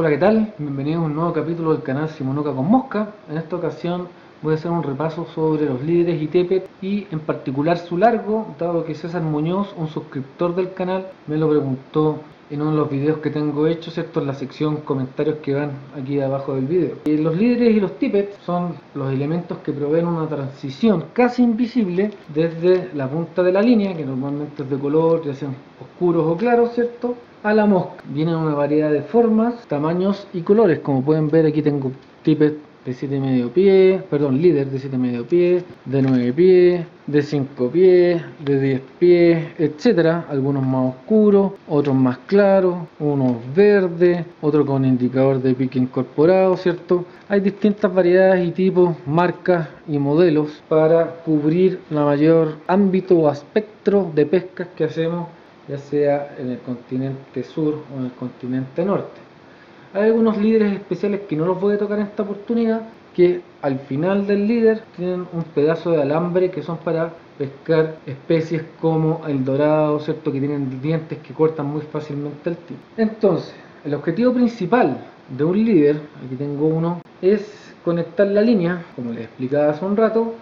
Hola, ¿qué tal? Bienvenidos a un nuevo capítulo del canal Simonuca con Mosca. En esta ocasión voy a hacer un repaso sobre los líderes y Tepet y en particular su largo, dado que César Muñoz, un suscriptor del canal, me lo preguntó en uno de los videos que tengo hechos, ¿cierto? En la sección comentarios que van aquí abajo del video. Eh, los líderes y los tippets son los elementos que proveen una transición casi invisible desde la punta de la línea, que normalmente es de color, ya sean oscuros o claros, ¿cierto? A la mosca. Vienen una variedad de formas, tamaños y colores. Como pueden ver aquí tengo tippet de 7 medio pie, perdón, líder de 7 medio pie, de 9 pies, de 5 pies, de 10 pies, etcétera, algunos más oscuros, otros más claros, unos verdes, otros con indicador de pique incorporado, ¿cierto? Hay distintas variedades y tipos, marcas y modelos para cubrir la mayor ámbito o espectro de pescas que hacemos, ya sea en el continente sur o en el continente norte. Hay algunos líderes especiales que no los voy a tocar en esta oportunidad, que al final del líder tienen un pedazo de alambre que son para pescar especies como el dorado, ¿cierto? que tienen dientes que cortan muy fácilmente el tiro. Entonces, el objetivo principal de un líder, aquí tengo uno, es conectar la línea, como les explicaba hace un rato,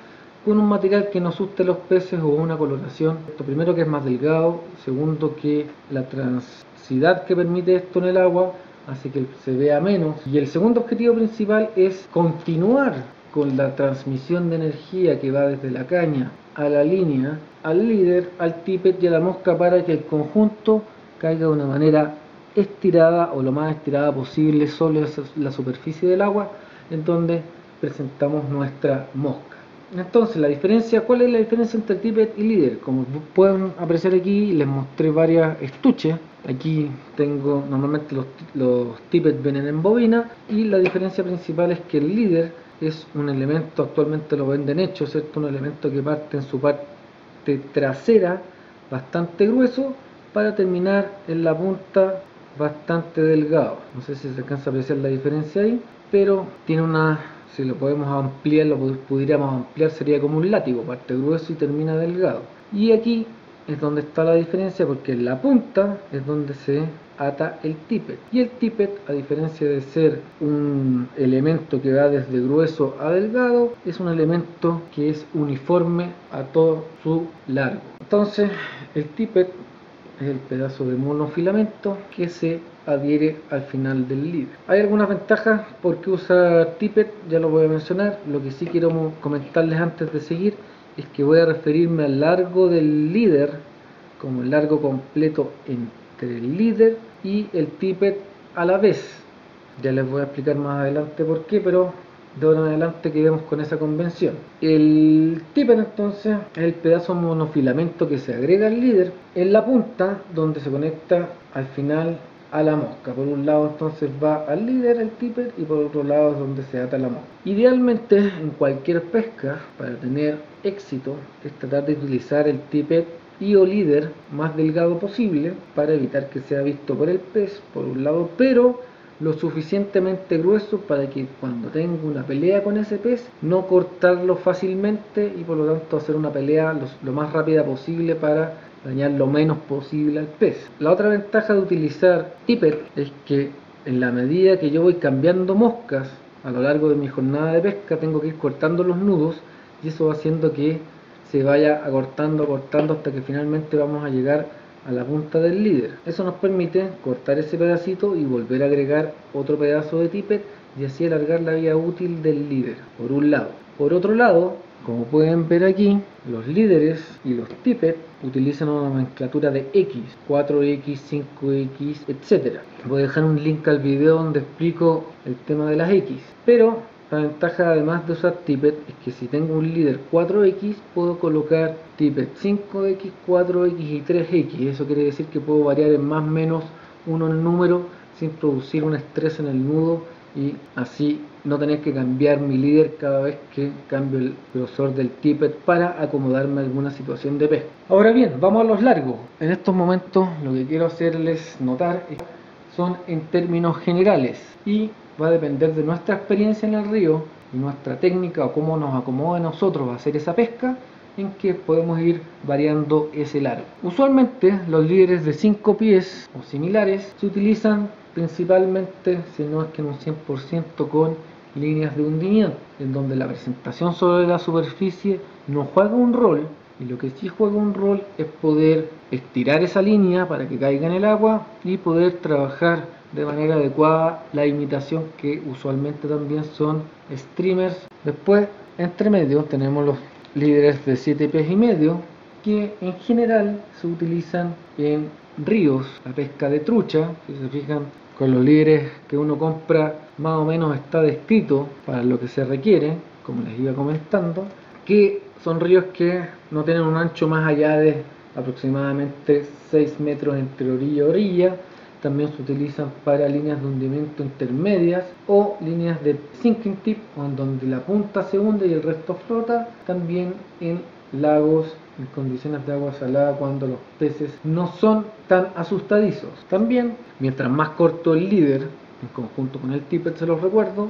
con un material que no asuste a los peces o una coloración. Esto primero que es más delgado, segundo que la transidad que permite esto en el agua Así que se vea menos. Y el segundo objetivo principal es continuar con la transmisión de energía que va desde la caña a la línea, al líder, al tippet y a la mosca para que el conjunto caiga de una manera estirada o lo más estirada posible sobre la superficie del agua en donde presentamos nuestra mosca. Entonces, la diferencia, ¿cuál es la diferencia entre tippet y líder? Como pueden apreciar aquí, les mostré varias estuches Aquí tengo, normalmente los, los tippets vienen en bobina y la diferencia principal es que el líder es un elemento, actualmente lo venden hecho, ¿cierto? Un elemento que parte en su parte trasera bastante grueso para terminar en la punta bastante delgado. No sé si se alcanza a apreciar la diferencia ahí, pero tiene una, si lo podemos ampliar, lo pudiéramos ampliar, sería como un látigo, parte grueso y termina delgado. Y aquí es donde está la diferencia porque en la punta es donde se ata el tippet y el tippet a diferencia de ser un elemento que va desde grueso a delgado es un elemento que es uniforme a todo su largo entonces el tippet es el pedazo de monofilamento que se adhiere al final del líder. Hay algunas ventajas porque usa tippet, ya lo voy a mencionar. Lo que sí quiero comentarles antes de seguir es que voy a referirme al largo del líder como el largo completo entre el líder y el tippet a la vez. Ya les voy a explicar más adelante por qué, pero de ahora en adelante quedemos con esa convención. El tippet entonces es el pedazo monofilamento que se agrega al líder en la punta donde se conecta al final a la mosca. Por un lado entonces va al líder el tipper y por otro lado es donde se ata la mosca. Idealmente en cualquier pesca para tener éxito es tratar de utilizar el tippet y o líder más delgado posible para evitar que sea visto por el pez por un lado pero lo suficientemente grueso para que cuando tenga una pelea con ese pez no cortarlo fácilmente y por lo tanto hacer una pelea lo más rápida posible para dañar lo menos posible al pez. La otra ventaja de utilizar tippet es que en la medida que yo voy cambiando moscas a lo largo de mi jornada de pesca tengo que ir cortando los nudos y eso va haciendo que se vaya acortando, acortando hasta que finalmente vamos a llegar a la punta del líder. Eso nos permite cortar ese pedacito y volver a agregar otro pedazo de tippet y así alargar la vía útil del líder, por un lado. Por otro lado, como pueden ver aquí, los líderes y los tippets utilizan una nomenclatura de X, 4X, 5X, etc. Voy a dejar un link al video donde explico el tema de las X. Pero la ventaja además de usar tippet es que si tengo un líder 4X puedo colocar tippet 5X, 4X y 3X. Eso quiere decir que puedo variar en más o menos uno el número sin producir un estrés en el nudo y así no tener que cambiar mi líder cada vez que cambio el grosor del tippet para acomodarme a alguna situación de pesca. Ahora bien, vamos a los largos. En estos momentos lo que quiero hacerles notar son en términos generales y va a depender de nuestra experiencia en el río y nuestra técnica o cómo nos acomoda a nosotros hacer esa pesca en que podemos ir variando ese largo. Usualmente los líderes de 5 pies o similares se utilizan principalmente, si no es que en un 100% con líneas de hundimiento, en donde la presentación sobre la superficie no juega un rol, y lo que sí juega un rol es poder estirar esa línea para que caiga en el agua y poder trabajar de manera adecuada la imitación que usualmente también son streamers. Después, entre medio, tenemos los líderes de 7 pies y medio que en general se utilizan en ríos, la pesca de trucha, si se fijan con los líderes que uno compra más o menos está descrito para lo que se requiere, como les iba comentando, que son ríos que no tienen un ancho más allá de aproximadamente 6 metros entre orilla y orilla. También se utilizan para líneas de hundimiento intermedias o líneas de sinking tip, donde la punta se hunde y el resto flota. También en lagos en condiciones de agua salada cuando los peces no son tan asustadizos. También, mientras más corto el líder, en conjunto con el tippet se los recuerdo,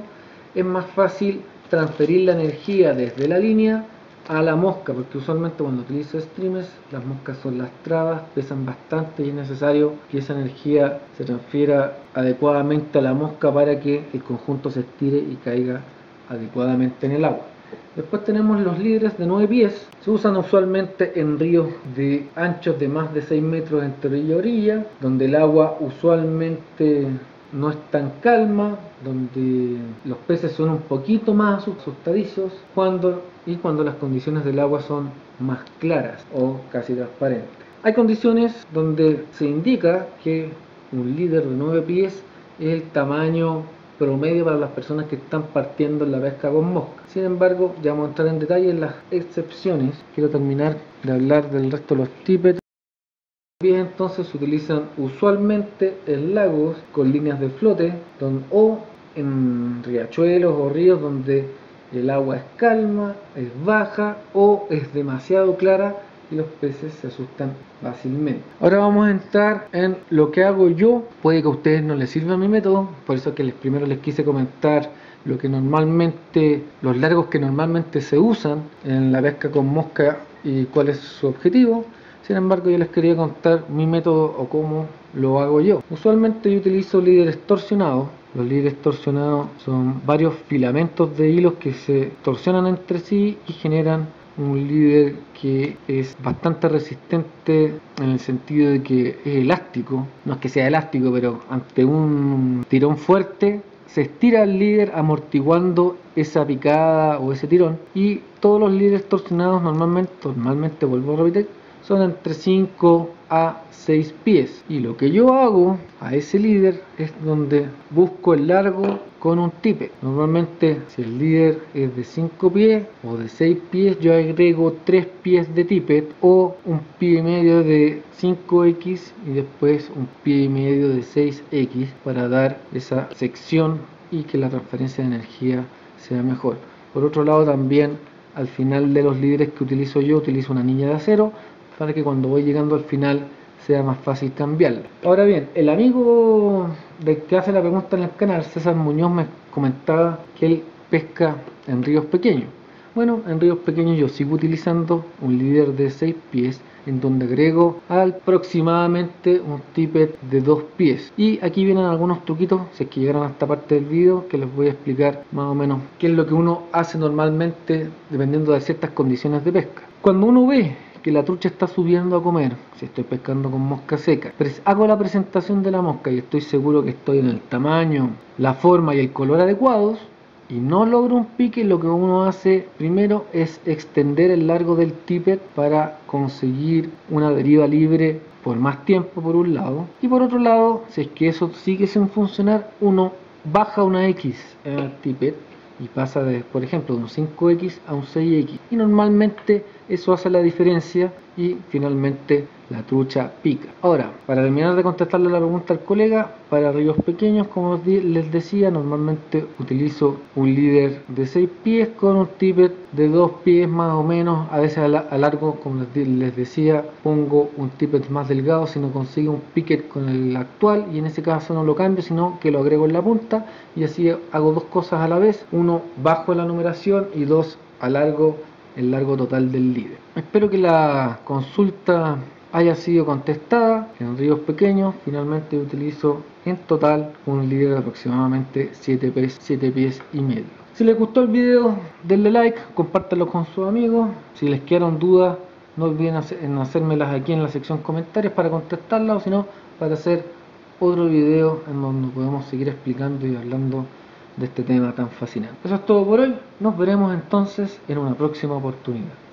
es más fácil transferir la energía desde la línea a la mosca, porque usualmente cuando utilizo streamers, las moscas son lastradas, pesan bastante y es necesario que esa energía se transfiera adecuadamente a la mosca para que el conjunto se estire y caiga adecuadamente en el agua. Después tenemos los líderes de 9 pies, se usan usualmente en ríos de anchos de más de 6 metros entre orilla y orilla, donde el agua usualmente no es tan calma, donde los peces son un poquito más asustadizos cuando, y cuando las condiciones del agua son más claras o casi transparentes. Hay condiciones donde se indica que un líder de 9 pies es el tamaño promedio para las personas que están partiendo en la pesca con mosca. Sin embargo, ya vamos a entrar en detalle en las excepciones. Quiero terminar de hablar del resto de los tippets entonces se utilizan usualmente en lagos con líneas de flote o en riachuelos o ríos donde el agua es calma, es baja o es demasiado clara y los peces se asustan fácilmente. Ahora vamos a entrar en lo que hago yo. Puede que a ustedes no les sirva mi método, por eso que les, primero les quise comentar lo que normalmente, los largos que normalmente se usan en la pesca con mosca y cuál es su objetivo. Sin embargo, yo les quería contar mi método o cómo lo hago yo. Usualmente yo utilizo líderes torsionados. Los líderes torsionados son varios filamentos de hilos que se torsionan entre sí y generan un líder que es bastante resistente en el sentido de que es elástico. No es que sea elástico, pero ante un tirón fuerte se estira el líder amortiguando esa picada o ese tirón y todos los líderes torsionados normalmente, normalmente vuelvo a repetir, son entre 5 a 6 pies. Y lo que yo hago a ese líder es donde busco el largo con un tipe. Normalmente si el líder es de 5 pies o de 6 pies, yo agrego 3 pies de tippet o un pie y medio de 5x y después un pie y medio de 6x para dar esa sección y que la transferencia de energía sea mejor. Por otro lado también al final de los líderes que utilizo yo utilizo una niña de acero para que cuando voy llegando al final sea más fácil cambiarla. Ahora bien, el amigo del que hace la pregunta en el canal, César Muñoz, me comentaba que él pesca en ríos pequeños. Bueno, en ríos pequeños yo sigo utilizando un líder de 6 pies en donde agrego aproximadamente un tippet de 2 pies. Y aquí vienen algunos truquitos, si es que llegaron a esta parte del vídeo, que les voy a explicar más o menos qué es lo que uno hace normalmente dependiendo de ciertas condiciones de pesca. Cuando uno ve que la trucha está subiendo a comer, si estoy pescando con mosca seca, hago la presentación de la mosca y estoy seguro que estoy en el tamaño, la forma y el color adecuados, y no logro un pique, lo que uno hace primero es extender el largo del tippet para conseguir una deriva libre por más tiempo por un lado, y por otro lado, si es que eso sigue sin funcionar, uno baja una X en el tippet y pasa de, por ejemplo, de un 5X a un 6X. Y normalmente eso hace la diferencia y finalmente la trucha pica. Ahora, para terminar de contestarle la pregunta al colega, para ríos pequeños, como les decía, normalmente utilizo un líder de 6 pies con un tippet de 2 pies más o menos. A veces a, largo, como les, decía, pongo un tippet más delgado si no consigo un piquet con el actual y en ese caso no lo cambio, sino que lo agrego en la punta y así hago dos cosas a la vez. Uno, bajo la numeración y dos, alargo el largo total del líder. Espero que la consulta haya sido contestada en ríos pequeños, finalmente utilizo en total un líder de aproximadamente 7 pies, 7 pies y medio. Si les gustó el video, denle like, compártanlo con sus amigos. Si les quedaron dudas, no olviden en hacérmelas aquí en la sección comentarios para contestarlas o si no, para hacer otro video en donde podemos seguir explicando y hablando de este tema tan fascinante. Eso es todo por hoy, nos veremos entonces en una próxima oportunidad.